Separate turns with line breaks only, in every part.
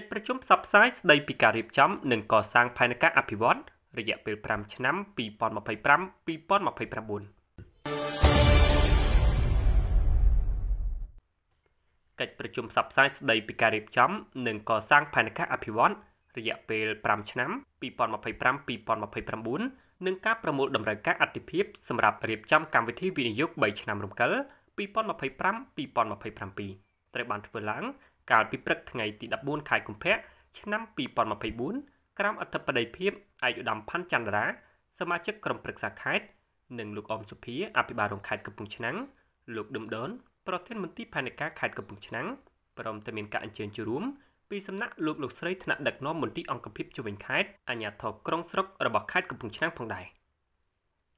កិច្ចប្រជុំផ្សព្វផ្សាយស្ដីពីការរៀបចំនិងកសាងផែនការអភិវឌ្ឍរយៈពេល5ឆ្នាំ2025-2029កិច្ចប្រជុំផ្សព្វផ្សាយស្ដីពីការរៀបចំនិងកសាងផែនការអភិវឌ្ឍរយៈពេល5ឆ្នាំ2025-2029និងការប្រមូលតម្រូវការអតិភិបសម្រាប់រៀបចំកម្មវិធីវិនិយោគ3ឆ្នាំរំកិល2025-2027ត្រូវបានធ្វើឡើង កាលពីព្រឹកថ្ងៃទី14ខែកុម្ភៈឆ្នាំ2024ក្រោមអធិបតីភាពឯកឧត្តមផាន់ចន្ទរាសមាជិកក្រុមប្រឹក្សាខេត្តនិងលោកអមសុភាអភិបាលរងខេត្តកំពង់ឆ្នាំងលោកដឹមដនប្រធានមន្ត្រីផែនការខេត្តកំពង់ឆ្នាំងព្រមទាំងមានការអញ្ជើញចូលរួមពីសំណាក់លោកលោកស្រីថ្នាក់ដឹកនាំមន្ទីរអង្គភាពជំនាញខេត្តអាជ្ញាធរក្រុងស្រុករបស់ខេត្តកំពង់ឆ្នាំងផងដែរ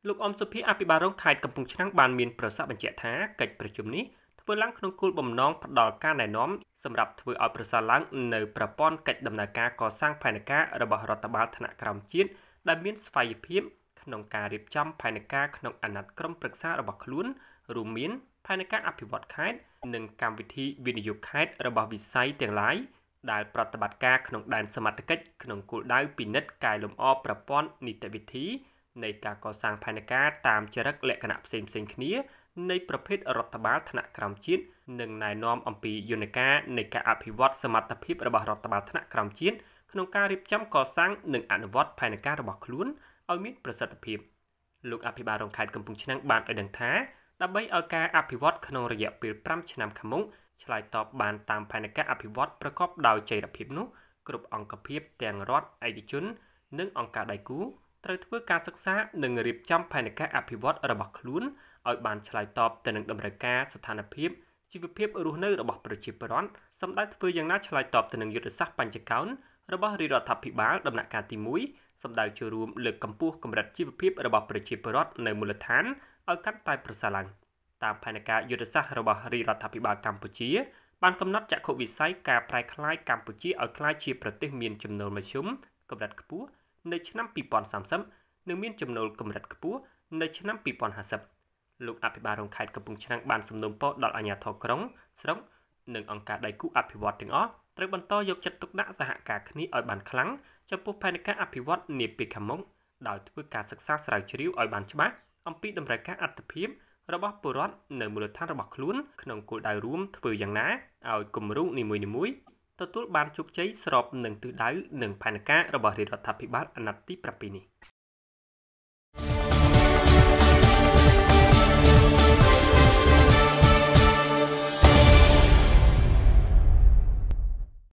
លោកអមសុភាអភិបាលរងខេត្តកំពង់ឆ្នាំងបានមានប្រសាសន៍បញ្ជាក់ថាកិច្ចប្រជុំនេះ ធ្វើឡើងក្នុងគោលបំណងផ្ដល់ការណែនាំសម្រាប់ធ្វើឲ្យប្រសើរឡើងនៅប្រព័ន្ធកិច្ចដំណើរការកសាងផែនការរបស់រដ្ឋបាលថ្នាក់ក្រោមជាតិដែលមានស្វ័យភាពក្នុងការរៀបចំផែនការក្នុងអាណត្តិក្រុមប្រឹក្សារបស់ខ្លួនរួមមានផែនការអភិវឌ្ឍខេត្តនិងកម្មវិធីវិនិយោគខេត្តរបស់វិស័យទាំងឡាយដែលប្រតិបត្តិការក្នុងដែនសមត្ថកិច្ចក្នុងគោលដៅពិនិត្យកែលម្អប្រព័ន្ធនីតិវិធីនៃការកសាងផែនការតាមចរិតលក្ខណៈផ្សេងៗគ្នា នៃប្រភេទរដ្ឋបាលថ្នាក់ក្រោមជាតិនិងណែនាំអំពីយន្តការនៃការអភិវឌ្ឍសមត្ថភាពរបស់រដ្ឋបាលថ្នាក់ក្រោមជាតិក្នុងការរៀបចំកសាងនិងអនុវត្តផែនការរបស់ខ្លួនឲ្យមានប្រសិទ្ធភាពលោកអភិបាលរងខេត្តកំពង់ឆ្នាំងបានឲ្យដឹងថាដើម្បីឲ្យការអភិវឌ្ឍក្នុងរយៈពេល5ឆ្នាំខាងមុខឆ្លើយតបបានតាមផែនការអភិវឌ្ឍប្រកបដោយចីរភាពនោះគ្រប់អង្គភាពទាំងរដ្ឋឯកជន និងអង្គការដៃគូត្រូវធ្វើការសិក្សានិងរៀបចំផែនការអភិវឌ្ឍរបស់ខ្លួន ឲ្យបានឆ្លើយតបទៅនឹងតម្រូវការស្ថានភាពជីវភាពរស់នៅរបស់ប្រជាពលរដ្ឋសម្ដៅធ្វើយ៉ាងណាឆ្លើយតបទៅនឹងយុទ្ធសាស្ត្របញ្ចកោណរបស់រាជរដ្ឋាភិបាលដំណាក់កាលទី1សម្ដៅចូលរួមលើកកម្ពស់កម្រិតជីវភាពរបស់ប្រជាពលរដ្ឋនៅមូលដ្ឋានឲ្យកាន់តែប្រសើរឡើងតាមផែនការយុទ្ធសាស្ត្ររបស់រាជរដ្ឋាភិបាលកម្ពុជាបានកំណត់ចក្ខុវិស័យការប្រែក្លាយកម្ពុជាឲ្យក្លាយជាប្រទេសមានចំណូលមធ្យមកម្រិតខ្ពស់នៅឆ្នាំ2030និងមានចំណូលកម្រិតខ្ពស់នៅឆ្នាំ2050 លោកអភិបាលរងខេត្តកំពង់ឆ្នាំងបានសំណូមពរដល់អាជ្ញាធរក្រុងស្រុកនិងអង្គការដៃគូអភិវឌ្ឍទាំងអស់ត្រូវបន្តយកចិត្តទុកដាក់សហការគ្នាឲ្យបានខ្លាំងចំពោះផែនការអភិវឌ្ឍនាពេលខាងមុខដោយធ្វើការសិក្សាស្រាវជ្រាវឲ្យបានច្បាស់អំពីតម្រូវការអត្ថភាពរបស់ពលរដ្ឋនៅមូលដ្ឋានរបស់ខ្លួនក្នុងគោលដៅរួមធ្វើយ៉ាងណាឲ្យគម្រោងនីមួយៗទទួលបានជោគជ័យស្របនឹងទិសដៅនិងផែនការរបស់រាជរដ្ឋាភិបាលអាណត្តិទី7នេះ